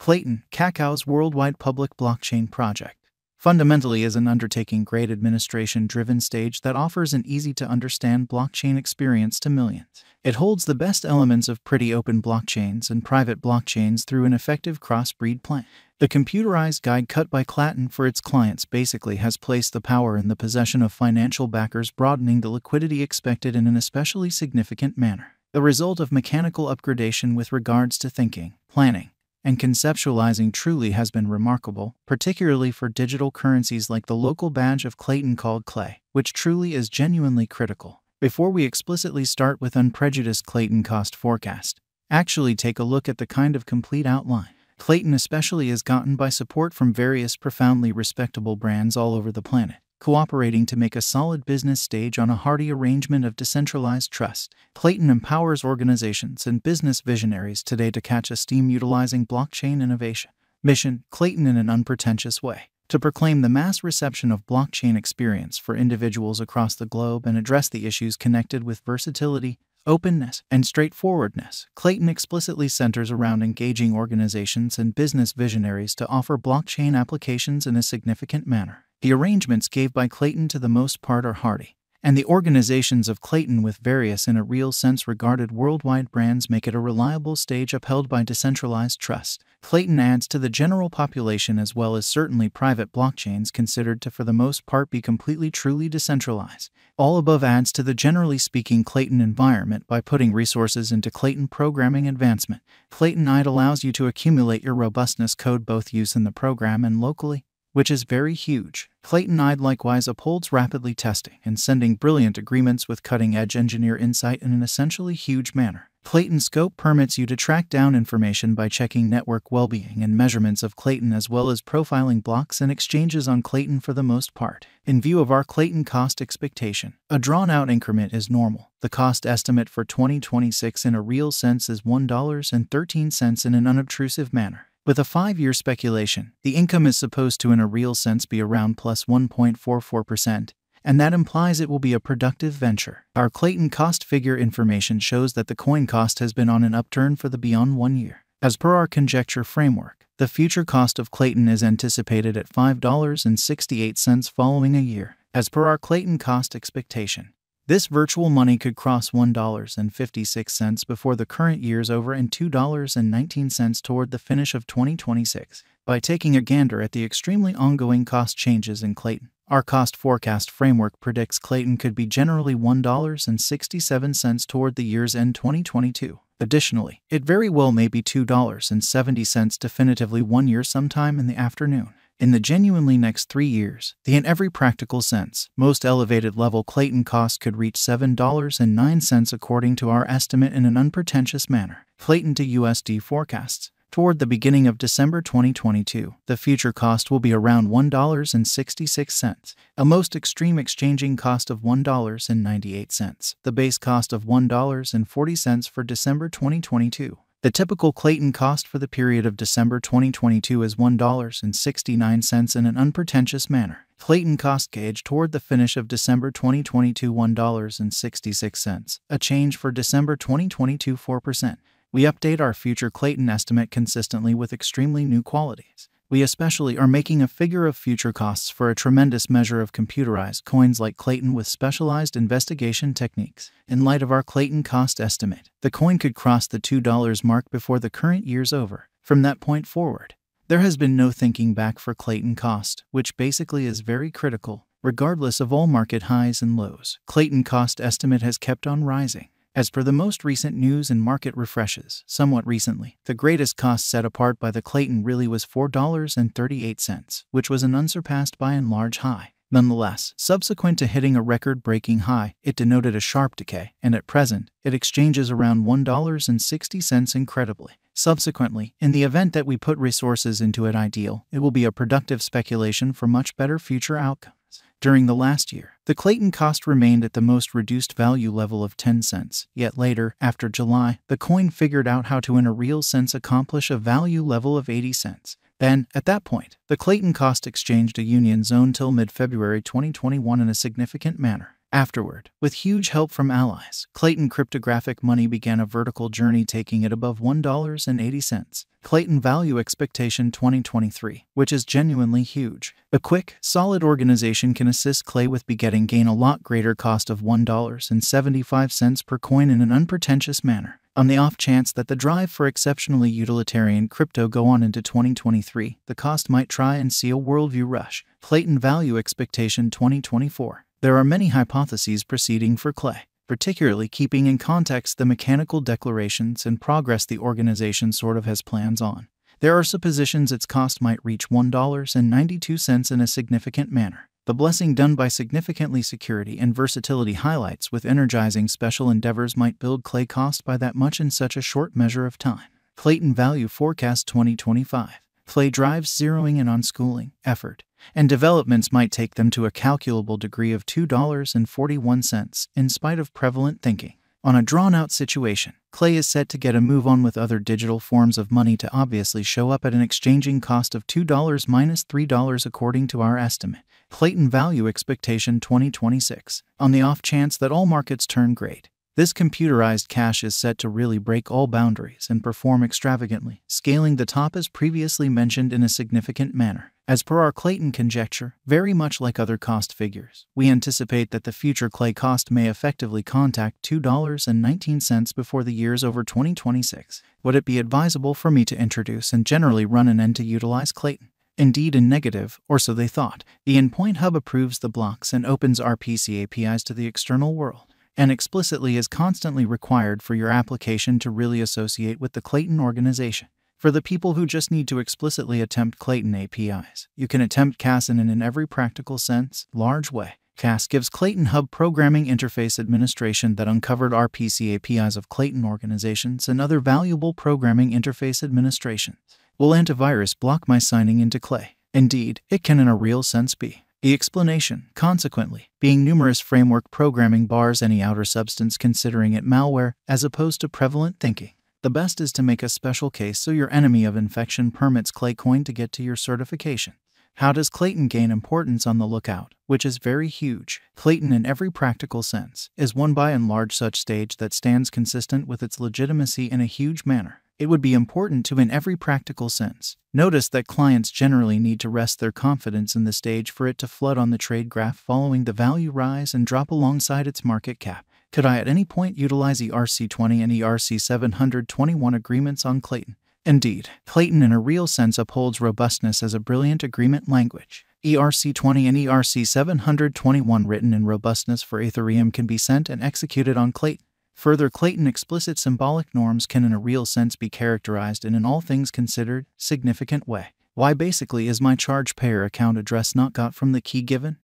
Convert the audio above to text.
Klaytn, Kakao's worldwide public blockchain project, fundamentally is an undertaking great administration driven stage that offers an easy to understand blockchain experience to millions. It holds the best elements of pretty open blockchains and private blockchains through an effective cross breed plan. The computerized guide cut by Klaytn for its clients basically has placed the power in the possession of financial backers, broadening the liquidity expected in an especially significant manner. The result of mechanical upgradation with regards to thinking, planning, and conceptualizing truly has been remarkable, particularly for digital currencies like the local badge of Klaytn called KLAY, which truly is genuinely critical. Before we explicitly start with unprejudiced Klaytn cost forecast, actually take a look at the kind of complete outline. Klaytn especially is gotten by support from various profoundly respectable brands all over the planet, cooperating to make a solid business stage on a hearty arrangement of decentralized trust. Klaytn empowers organizations and business visionaries today to catch a steam utilizing blockchain innovation. Mission Klaytn in an unpretentious way to proclaim the mass reception of blockchain experience for individuals across the globe and address the issues connected with versatility, openness, and straightforwardness. Klaytn explicitly centers around engaging organizations and business visionaries to offer blockchain applications in a significant manner. The arrangements gave by Klaytn to the most part are hearty, and the organizations of Klaytn with various in a real sense regarded worldwide brands make it a reliable stage upheld by decentralized trust. Klaytn adds to the general population as well as certainly private blockchains considered to for the most part be completely truly decentralized. All above adds to the generally speaking Klaytn environment by putting resources into Klaytn programming advancement. Klaytn allows you to accumulate your robustness code both use in the program and locally which is very huge. Klaytn IDE likewise upholds rapidly testing and sending brilliant agreements with cutting edge engineer insight in an essentially huge manner. Klaytn Scope permits you to track down information by checking network well being and measurements of Klaytn as well as profiling blocks and exchanges on Klaytn for the most part. In view of our Klaytn cost expectation, a drawn out increment is normal. The cost estimate for 2026 in a real sense is $1.13 in an unobtrusive manner. With a five year speculation, the income is supposed to, in a real sense, be around plus 1.44%, and that implies it will be a productive venture. Our Klaytn cost figure information shows that the coin cost has been on an upturn for the beyond one year. As per our conjecture framework, the future cost of Klaytn is anticipated at $5.68 following a year, as per our Klaytn cost expectation. This virtual money could cross $1.56 before the current year's over and $2.19 toward the finish of 2026. By taking a gander at the extremely ongoing cost changes in Klaytn, our cost forecast framework predicts Klaytn could be generally $1.67 toward the year's end 2022. Additionally, it very well may be $2.70 definitively one year sometime in the afternoon. In the genuinely next three years, the in every practical sense, most elevated level Klaytn cost could reach $7.09 according to our estimate in an unpretentious manner. Klaytn to USD forecasts. Toward the beginning of December 2022, the future cost will be around $1.66, a most extreme exchanging cost of $1.98, the base cost of $1.40 for December 2022. The typical Klaytn cost for the period of December 2022 is $1.69 in an unpretentious manner. Klaytn cost gauge toward the finish of December 2022 $1.66, a change for December 2022 4%. We update our future Klaytn estimate consistently with extremely new qualities. We especially are making a figure of future costs for a tremendous measure of computerized coins like Klaytn with specialized investigation techniques. In light of our Klaytn cost estimate, the coin could cross the $2 mark before the current year's over. From that point forward, there has been no thinking back for Klaytn cost, which basically is very critical, regardless of all market highs and lows. Klaytn cost estimate has kept on rising. As per the most recent news and market refreshes, somewhat recently, the greatest cost set apart by the Klaytn really was $4.38, which was an unsurpassed by and large high. Nonetheless, subsequent to hitting a record breaking high, it denoted a sharp decay, and at present, it exchanges around $1.60 incredibly. Subsequently, in the event that we put resources into it ideal, it will be a productive speculation for much better future outcomes. During the last year, the Klaytn cost remained at the most reduced value level of 10 cents, yet later, after July, the coin figured out how to in a real sense accomplish a value level of 80 cents. Then, at that point, the Klaytn cost exchanged a union zone till mid February 2021 in a significant manner. Afterward, with huge help from allies, Klaytn cryptographic money began a vertical journey taking it above $1.80. Klaytn Value Expectation 2023, which is genuinely huge. A quick, solid organization can assist KLAY with begetting gain a lot greater cost of $1.75 per coin in an unpretentious manner. On the off chance that the drive for exceptionally utilitarian crypto go on into 2023, the cost might try and see a worldview rush. Klaytn Value Expectation 2024. There are many hypotheses proceeding for KLAY, particularly keeping in context the mechanical declarations and progress the organization sort of has plans on. There are suppositions its cost might reach $1.92 in a significant manner. The blessing done by significantly security and versatility highlights with energizing special endeavors might build KLAY cost by that much in such a short measure of time. Klaytn Value Forecast 2025. KLAY drives zeroing in on schooling, effort, and developments might take them to a calculable degree of $2.41 in spite of prevalent thinking. On a drawn out situation, KLAY is set to get a move on with other digital forms of money to obviously show up at an exchanging cost of $2 minus $3 according to our estimate. Klaytn Value Expectation 2026. On the off chance that all markets turn great, this computerized cash is set to really break all boundaries and perform extravagantly, scaling the top as previously mentioned in a significant manner. As per our Klaytn conjecture, very much like other cost figures, we anticipate that the future KLAY cost may effectively contact $2.19 before the year's over 2026. Would it be advisable for me to introduce and generally run an end to utilize Klaytn? Indeed, in negative, or so they thought. The Endpoint Hub approves the blocks and opens RPC APIs to the external world and explicitly is constantly required for your application to really associate with the Klaytn organization. For the people who just need to explicitly attempt Klaytn APIs, you can attempt KAS in every practical sense, large way. KAS gives Klaytn Hub Programming Interface Administration that uncovered RPC APIs of Klaytn organizations and other valuable programming interface administrations. Will antivirus block my signing into KLAY? Indeed, it can in a real sense be. The explanation, consequently, being numerous framework programming bars any outer substance considering it malware as opposed to prevalent thinking. The best is to make a special case so your enemy of infection permits Claycoin to get to your certification. How does Klaytn gain importance on the lookout, which is very huge? Klaytn, in every practical sense, is one by and large such stage that stands consistent with its legitimacy in a huge manner. It would be important to, in every practical sense, notice that clients generally need to rest their confidence in the stage for it to flood on the trade graph following the value rise and drop alongside its market cap. Could I at any point utilize ERC20 and ERC721 agreements on Klaytn? Indeed, Klaytn in a real sense upholds robustness as a brilliant agreement language. ERC20 and ERC721 written in robustness for Ethereum can be sent and executed on Klaytn. Further, Klaytn explicit symbolic norms can in a real sense be characterized in an all things considered, significant way. Why basically is my charge payer account address not got from the key given?